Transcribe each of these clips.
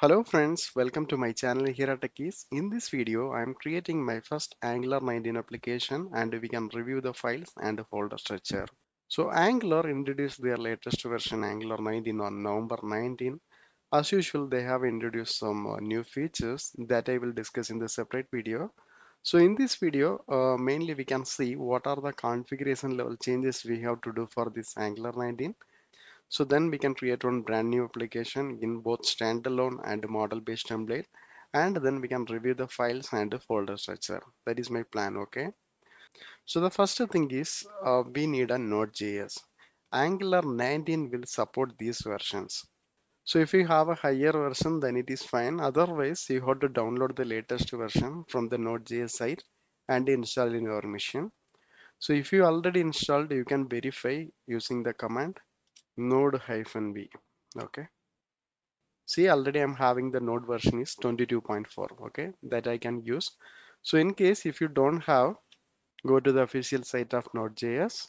Hello friends, welcome to my channel Nihira Techiees. In this video, I am creating my first Angular 19 application and we can review the files and the folder structure. So Angular introduced their latest version Angular 19 on November 19. As usual, they have introduced some uh, new features that I will discuss in the separate video. So in this video, uh, mainly we can see what are the configuration level changes we have to do for this Angular 19 so then we can create one brand new application in both standalone and module based template. And then we can review the files and the folder structure. That is my plan. Okay. So the first thing is uh, we need a Node.js. Angular 19 will support these versions. So if you have a higher version, then it is fine. Otherwise, you have to download the latest version from the Node.js site and install in your machine. So if you already installed, you can verify using the command node hyphen v okay? See already i'm having the node version is 22.4 okay? That i can use. So in case if you don't have go to the official site of node.js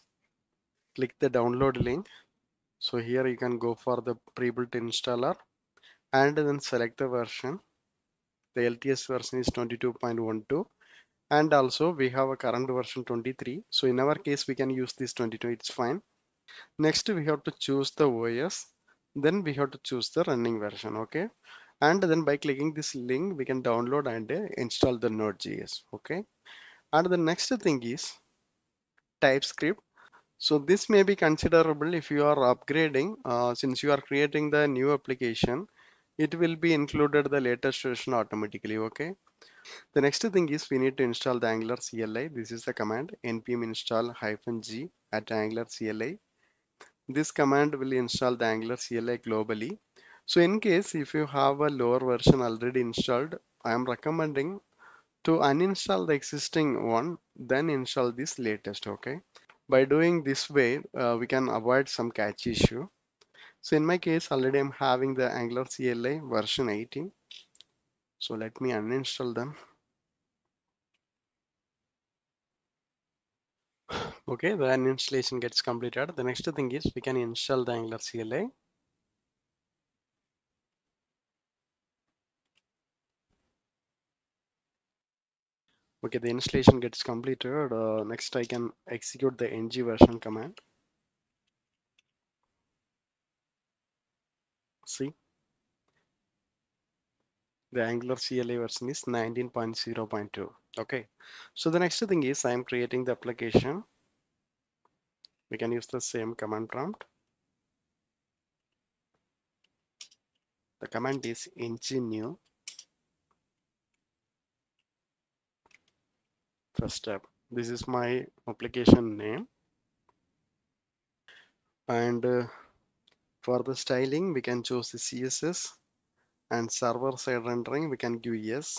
click the download link. So here you can go for the pre-built installer and then select the version. The lts version is 22.12 and also we have a current version 23 so in our case we can use this 22 it's fine Next, we have to choose the OS. Then we have to choose the running version. Okay. And then by clicking this link, we can download and uh, install the Node.js. Okay. And the next thing is TypeScript. So this may be considerable if you are upgrading, uh, since you are creating the new application, it will be included the latest version automatically. Okay. The next thing is we need to install the Angular CLI. This is the command npm install hyphen g at Angular CLI this command will install the Angular CLI globally. So in case if you have a lower version already installed, I am recommending to uninstall the existing one, then install this latest, okay? By doing this way, uh, we can avoid some catch issue. So in my case, already I'm having the Angular CLI version 18. So let me uninstall them. Okay, the installation gets completed. The next thing is we can install the Angular CLI. Okay, the installation gets completed. Uh, next, I can execute the ng version command. See, the Angular CLI version is 19.0.2. Okay, so the next thing is I am creating the application we can use the same command prompt. The command is ng new. First step. This is my application name. And uh, for the styling, we can choose the CSS and server side rendering. We can give yes.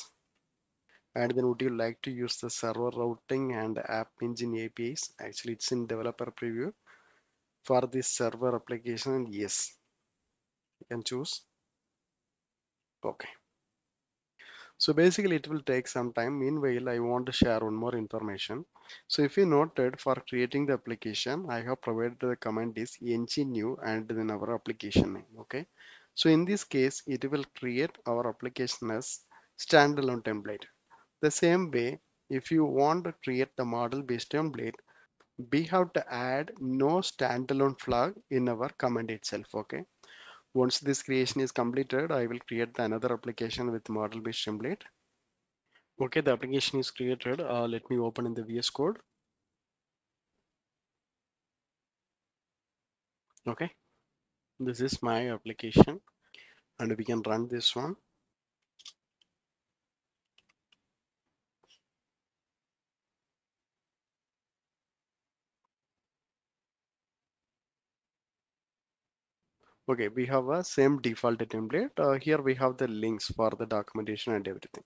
And then would you like to use the server routing and app engine APIs? Actually, it's in developer preview for this server application. Yes, you can choose. Okay. So basically it will take some time. Meanwhile, I want to share one more information. So if you noted for creating the application, I have provided the command is ng new and then our application name. Okay. So in this case, it will create our application as standalone template. The same way, if you want to create the module based template, we have to add no standalone flag in our command itself. Okay. Once this creation is completed, I will create another application with module based template. Okay, the application is created. Uh, let me open in the VS Code. Okay, this is my application and we can run this one. Okay, we have a same default template. Uh, here we have the links for the documentation and everything.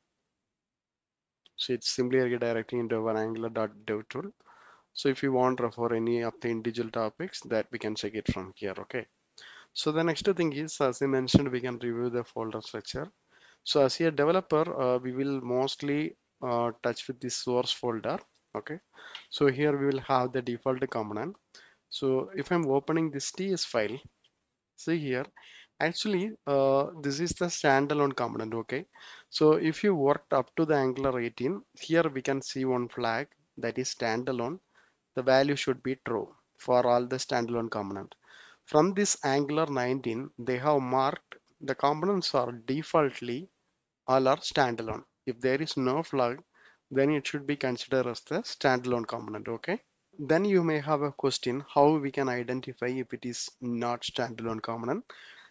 So it's simply redirecting into our angular.dev tool. So if you want for any of the individual topics that we can check it from here. Okay. So the next thing is, as I mentioned, we can review the folder structure. So as a developer, uh, we will mostly uh, touch with the source folder. Okay. So here we will have the default component. So if I'm opening this TS file, see here actually uh, this is the standalone component okay? So if you worked up to the angular 18 here we can see one flag that is standalone. The value should be true for all the standalone component. From this angular 19 they have marked the components are defaultly all are standalone. If there is no flag then it should be considered as the standalone component okay then you may have a question how we can identify if it is not standalone component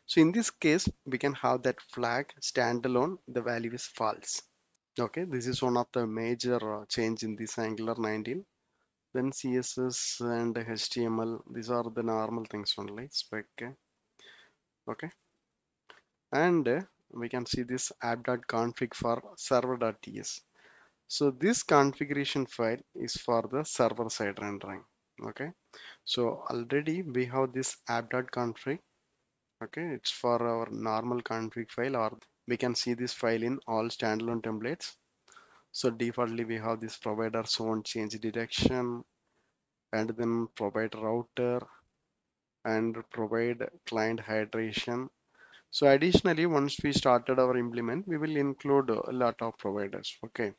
so in this case we can have that flag standalone the value is false. Okay this is one of the major uh, change in this angular 19 then css and html these are the normal things only spec okay. And uh, we can see this app.config for server.ts so this configuration file is for the server side rendering okay? So already we have this app.config okay? It's for our normal config file or we can see this file in all standalone templates. So defaultly we have this provider zone change detection and then provide router and provide client hydration. So additionally once we started our implement we will include a lot of providers okay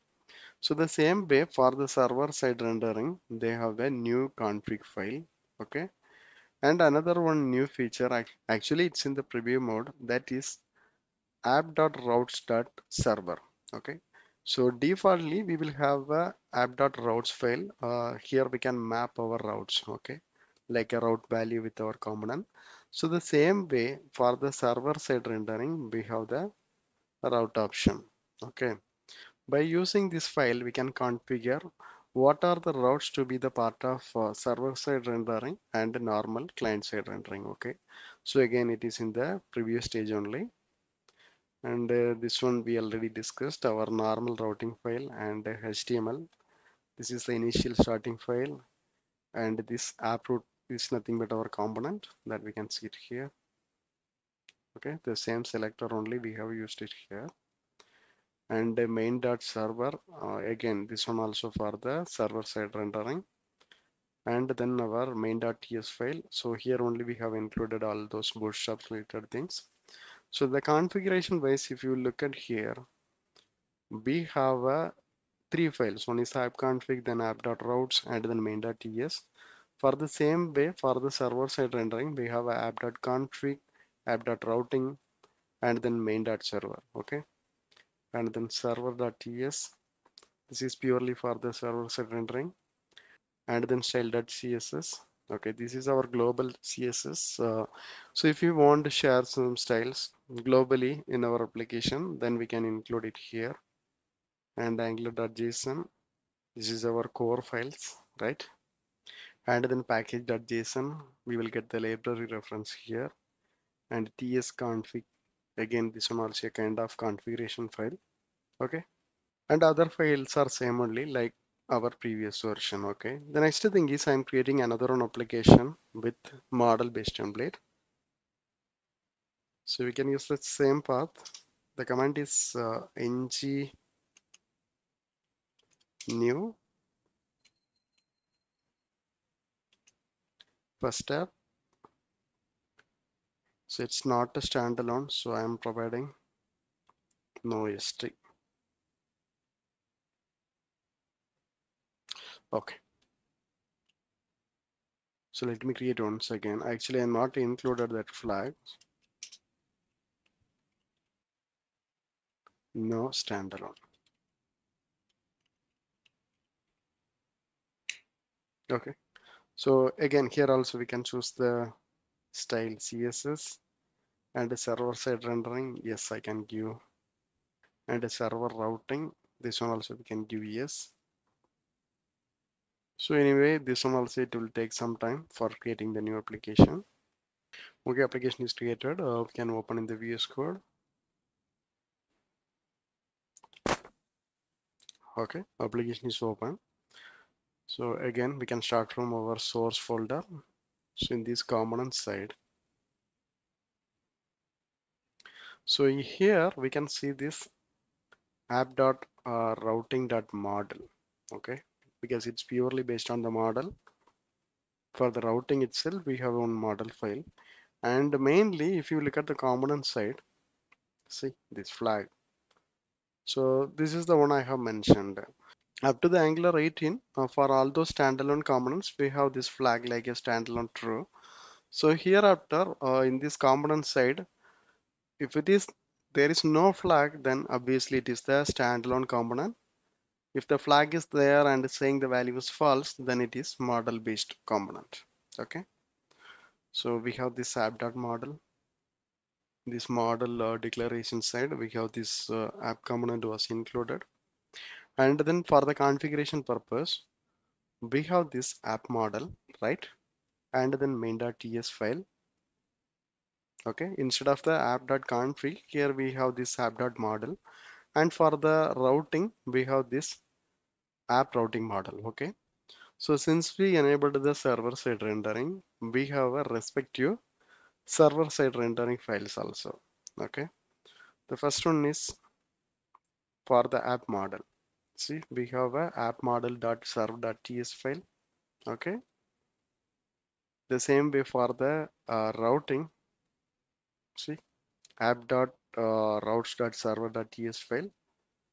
so the same way for the server side rendering they have a new config file okay? And another one new feature actually it's in the preview mode that is app.routes.server okay? So defaultly we will have a app.routes file. Uh, here we can map our routes okay? Like a route value with our component so the same way for the server side rendering we have the route option okay by using this file we can configure what are the routes to be the part of uh, server side rendering and normal client side rendering okay? So again it is in the previous stage only. And uh, this one we already discussed our normal routing file and HTML this is the initial starting file. And this app route is nothing but our component that we can see it here. Okay the same selector only we have used it here and main dot server uh, again this one also for the server side rendering and then our main.ts file so here only we have included all those bootstrap related things so the configuration wise, if you look at here, we have uh, three files. One is app.config, then app.routes, and then main.ts. For the same way, for the server side rendering, we have app.config, app.routing, and then main.server. Okay, and then server.ts. This is purely for the server side rendering, and then style.css okay this is our global css uh, so if you want to share some styles globally in our application then we can include it here. And angular.json this is our core files right? And then package.json we will get the library reference here. And ts config again this one also a kind of configuration file okay? And other files are same only like our previous version okay? The next thing is i'm creating another one application with module based template. So we can use the same path. The command is uh, ng new. First tab so it's not a standalone so i am providing no st okay. So let me create once again. Actually i'm not included that flag. No standalone. Okay. So again here also we can choose the style css and a server side rendering yes i can give. And a server routing this one also we can give yes. So anyway this one also it will take some time for creating the new application. Okay application is created. Uh, we can open in the vs code. Okay application is open. So again we can start from our source folder. So in this component side so in here we can see this app dot uh, routing dot module okay? Because it's purely based on the module. For the routing itself, we have one module file. And mainly if you look at the component side see this flag. So this is the one I have mentioned. Up to the Angular 18 uh, for all those standalone components we have this flag like a standalone true. So hereafter uh, in this component side if it is there is no flag then obviously it is the standalone component. If the flag is there and saying the value is false then it is module based component okay? So we have this app dot module. This module uh, declaration side we have this uh, app component was included. And then for the configuration purpose we have this app module right? And then main.ts file okay instead of the app.config here we have this app.module and for the routing we have this app routing module okay? So since we enabled the server side rendering we have a respective server side rendering files also okay? The first one is for the app module. See we have a app module.serve.ts file okay? The same way for the uh, routing see app.routes.server.ts file.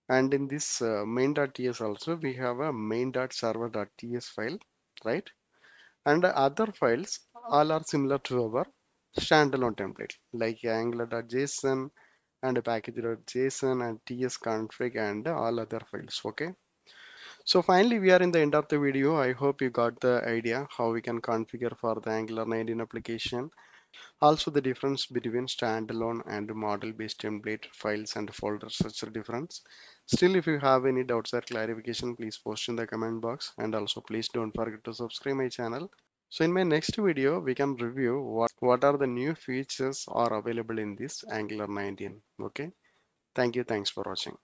And in this uh, main.ts also we have a main.server.ts file right? And other files all are similar to our standalone template like angular.json and package.json and tsconfig and all other files okay? So finally we are in the end of the video. I hope you got the idea how we can configure for the angular 19 application also the difference between standalone and module based template files and folder a difference still if you have any doubts or clarification please post in the comment box and also please don't forget to subscribe my channel so in my next video, we can review what, what are the new features are available in this Angular 19. Okay. Thank you. Thanks for watching.